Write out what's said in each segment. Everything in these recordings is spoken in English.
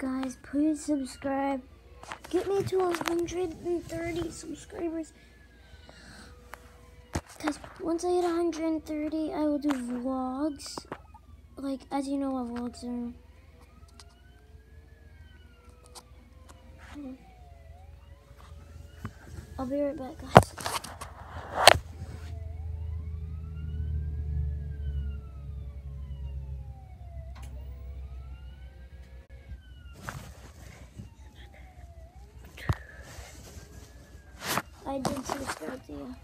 Guys, please subscribe. Get me to 130 subscribers. Because once I hit 130, I will do vlogs. Like, as you know what vlogs are. I'll be right back, guys. I did subscribe to you.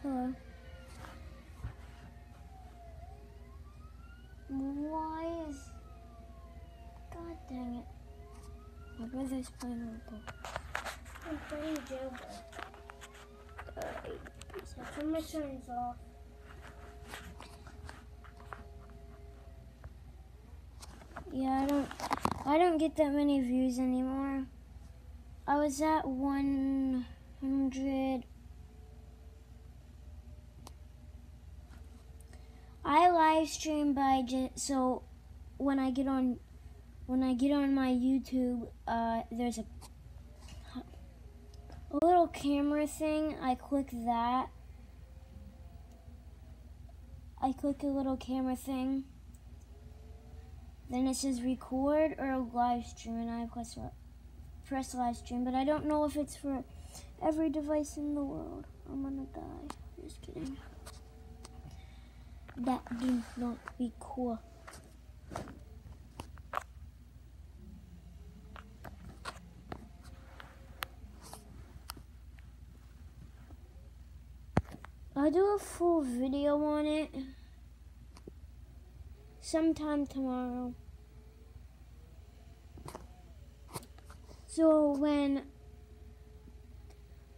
Hello. Why is... God dang it. My brother's playing Roblox. I'm playing jailbreak. Alright. So turn my settings off. Yeah, I don't I don't get that many views anymore. I was at 100 I live stream by just so when I get on when I get on my YouTube, uh, there's a a little camera thing. I click that. I click a little camera thing. Then it says record or live stream, and I press press live stream. But I don't know if it's for every device in the world. I'm gonna die. Just kidding. That do not be cool. I'll do a full video on it sometime tomorrow. So when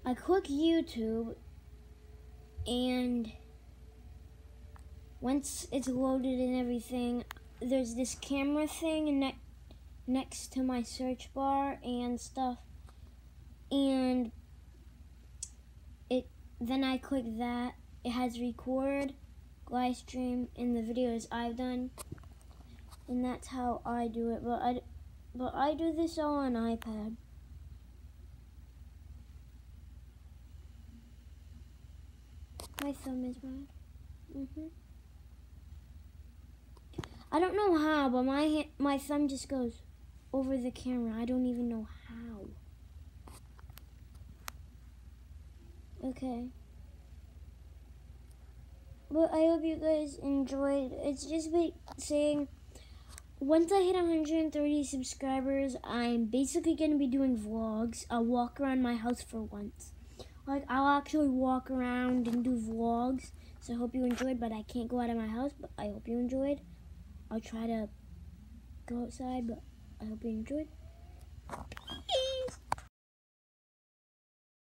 I click YouTube and once it's loaded and everything, there's this camera thing ne- next to my search bar and stuff. And it then I click that. It has record, live stream, in the videos I've done. And that's how I do it. But I, but I do this all on iPad. My thumb is bad. Mhm. I don't know how, but my my thumb just goes over the camera. I don't even know how. Okay. But I hope you guys enjoyed. It's just like saying once I hit 130 subscribers, I'm basically going to be doing vlogs. I'll walk around my house for once. Like, I'll actually walk around and do vlogs. So I hope you enjoyed, but I can't go out of my house. But I hope you enjoyed. I'll try to go outside, but I hope you enjoyed.